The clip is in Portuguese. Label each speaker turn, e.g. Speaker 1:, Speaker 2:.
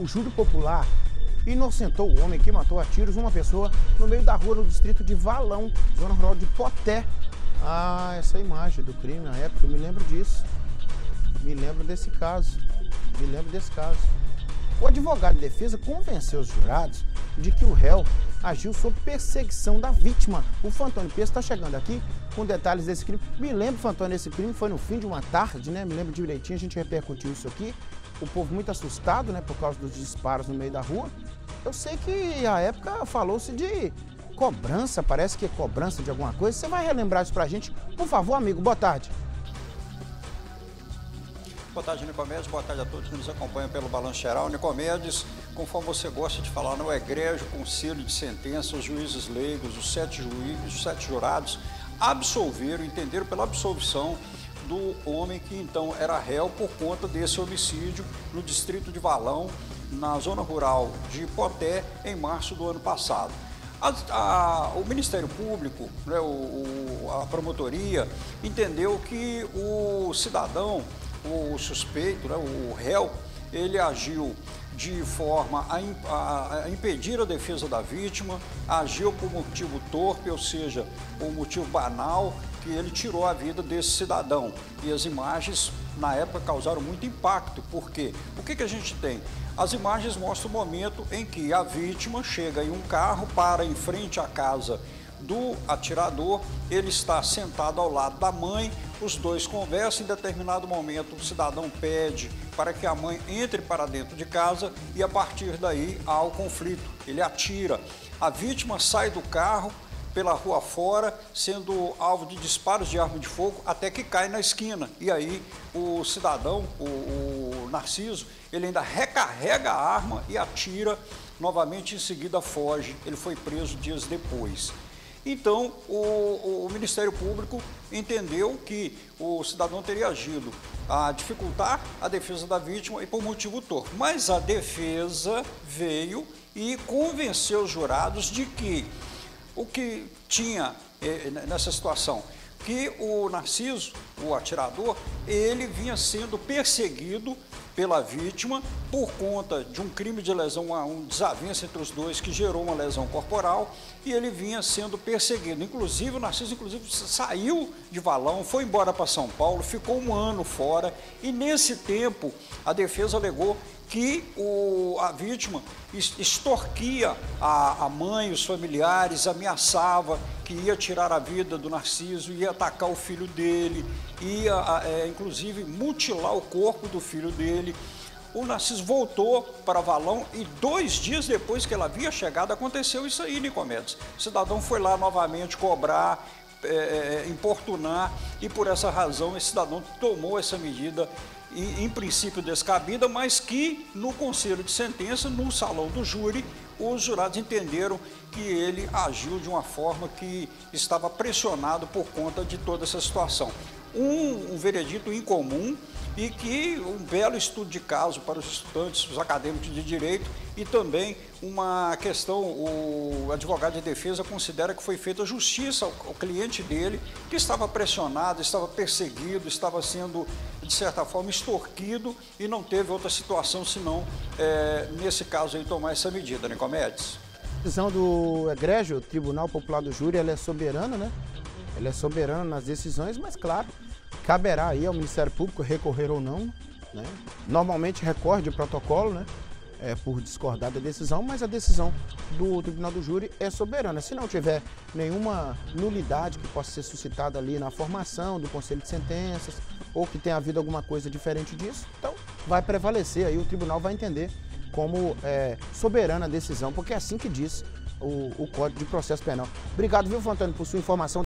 Speaker 1: O júri popular inocentou o homem que matou a tiros uma pessoa no meio da rua no distrito de Valão, zona rural de Poté. Ah, essa imagem do crime na época, eu me lembro disso. Me lembro desse caso. Me lembro desse caso. O advogado de defesa convenceu os jurados de que o réu agiu sob perseguição da vítima. O Fantônio Peço está chegando aqui com detalhes desse crime. Me lembro, Fantônio, esse crime foi no fim de uma tarde, né? Me lembro direitinho, a gente repercutiu isso aqui. O povo muito assustado, né, por causa dos disparos no meio da rua. Eu sei que à época falou-se de cobrança, parece que é cobrança de alguma coisa. Você vai relembrar isso pra gente? Por favor, amigo, boa tarde.
Speaker 2: Boa tarde, Nicomedes. Boa tarde a todos que nos acompanham pelo Balanço Geral. Nicomedes, conforme você gosta de falar, no egrégio conselho de sentença, os juízes leigos, os sete juízes, os sete jurados, absolveram, entenderam pela absolvição do homem que então era réu por conta desse homicídio no distrito de Valão, na zona rural de Ipoté, em março do ano passado. A, a, o Ministério Público, né, o, o, a promotoria, entendeu que o cidadão o suspeito, né, o réu, ele agiu de forma a, a, a, impedir a defesa da vítima, agiu por motivo torpe, ou seja, por motivo banal, que ele tirou a vida desse cidadão. E as imagens, na época, causaram muito impacto, porque o que, que a gente tem? As imagens mostram o momento em que a vítima chega em um carro, para em frente à casa do atirador, ele está sentado ao lado da mãe, os dois conversam, em determinado momento o cidadão pede para que a mãe entre para dentro de casa e a partir daí há o conflito. Ele atira. A vítima sai do carro pela rua fora, sendo alvo de disparos de arma de fogo, até que cai na esquina. E aí o cidadão, o, o Narciso, ele ainda recarrega a arma e atira novamente, em seguida foge. Ele foi preso dias depois. Então, o, o, Ministério Público entendeu que o cidadão teria agido a dificultar a defesa da vítima e por motivo torpe. Mas a defesa veio e convenceu os jurados de que o que tinha eh, nessa situação, que o Narciso, o atirador, ele vinha sendo perseguido pela vítima por conta de um crime de lesão, um desavença entre os dois que gerou uma lesão corporal e ele vinha sendo perseguido. Inclusive, o Narciso inclusive, saiu de Valão, foi embora para São Paulo, ficou um ano fora e nesse tempo a defesa alegou que o, a vítima extorquia a, a mãe, os familiares, ameaçava que ia tirar a vida do Narciso, ia atacar o filho dele, ia, é, inclusive, mutilar o corpo do filho dele. O Narciso voltou para Valão e dois dias depois que ela havia chegado, aconteceu isso aí, Nicomedes. O cidadão foi lá novamente cobrar, é importunar e por essa razão esse cidadão tomou essa medida em, em princípio descabida, mas que no conselho de sentença, no salão do júri, os jurados entenderam que ele agiu de uma forma que estava pressionado por conta de toda essa situação. Um, um veredito incomum e que um belo estudo de caso para os estudantes, os acadêmicos de direito e também uma questão, o advogado de defesa considera que foi feita justiça ao, ao cliente dele, que estava pressionado, estava perseguido, estava sendo, de certa forma, extorquido e não teve outra situação senão, é, nesse caso, aí, tomar essa medida, Nicomedes.
Speaker 1: A decisão do egrégio, Tribunal Popular do Júri, ela é soberana, né? Ela é soberana nas decisões, mas claro, caberá aí ao Ministério Público recorrer ou não, né? Normalmente recorre de protocolo, né? É, por discordar da decisão, mas a decisão do Tribunal do Júri é soberana. Se não tiver nenhuma nulidade que possa ser suscitada ali na formação do Conselho de Sentenças, ou que tenha havido alguma coisa diferente disso, então vai prevalecer aí, o tribunal vai entender como é, soberana a decisão, porque é assim que diz o, o Código de Processo Penal. Obrigado, viu, Fontana, por sua informação.